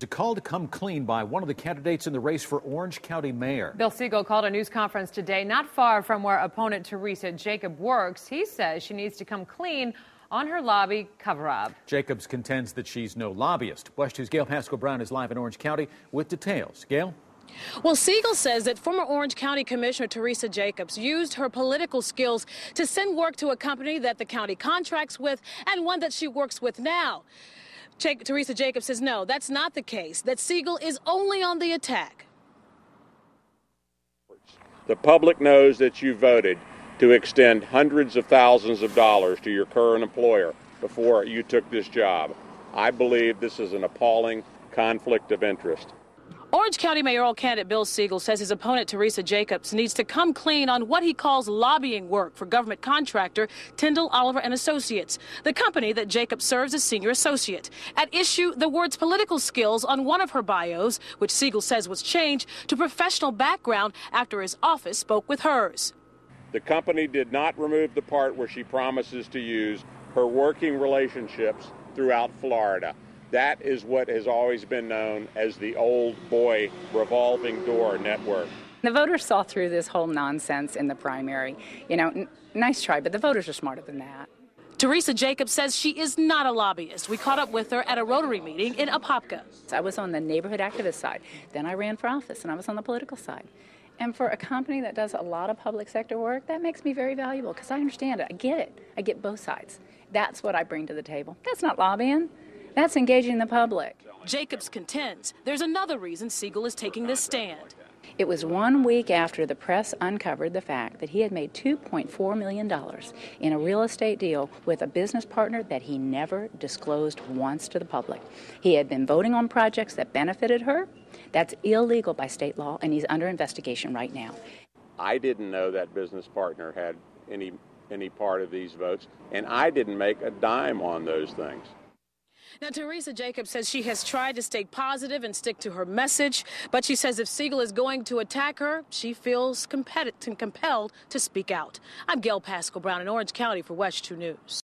A call to come clean by one of the candidates in the race for Orange County mayor. Bill Segal called a news conference today not far from where opponent Teresa Jacobs works. He says she needs to come clean on her lobby cover up. Jacobs contends that she's no lobbyist. WESH 2's Gail Paschall-Brown is live in Orange County with details. Gail? Well, Segal says that former Orange County Commissioner Teresa Jacobs used her political skills to send work to a company that the county contracts with and one that she works with now. Teresa Jacobs says no, that's not the case, that Segal is only on the attack. The public knows that you voted to extend hundreds of thousands of dollars to your current employer before you took this job. I believe this is an appalling conflict of interest. Orange County mayoral candidate Bill Segal says his opponent Teresa Jacobs needs to come clean on what he calls lobbying work for government contractor Tindale Oliver and Associates, the company that Jacobs serves as senior associate. At issue, the words political skills on one of her bios, which Segal says was changed to professional background after his office spoke with hers. The company did not remove the part where she promises to use her working relationships throughout Florida. That is what has always been known as the old boy revolving door network. The voters saw through this whole nonsense in the primary. You know, n- nice try, but the voters are smarter than that. Teresa Jacobs says she is not a lobbyist. We caught up with her at a Rotary meeting in Apopka. I was on the neighborhood activist side. Then I ran for office and I was on the political side. And for a company that does a lot of public sector work, that makes me very valuable because I understand it. I get it. I get both sides. That's what I bring to the table. That's not lobbying. That's engaging the public. Jacobs contends there's another reason Segal is taking this stand. It was one week after the press uncovered the fact that he had made $2.4 million in a real estate deal with a business partner that he never disclosed once to the public. He had been voting on projects that benefited her. That's illegal by state law, and he's under investigation right now. I didn't know that business partner had any any part of these votes, and I didn't make a dime on those things. Now, Teresa Jacobs says she has tried to stay positive and stick to her message, but she says if Segal is going to attack her, she feels compelled to speak out. I'm Gail Paschall-Brown in Orange County for WESH 2 News.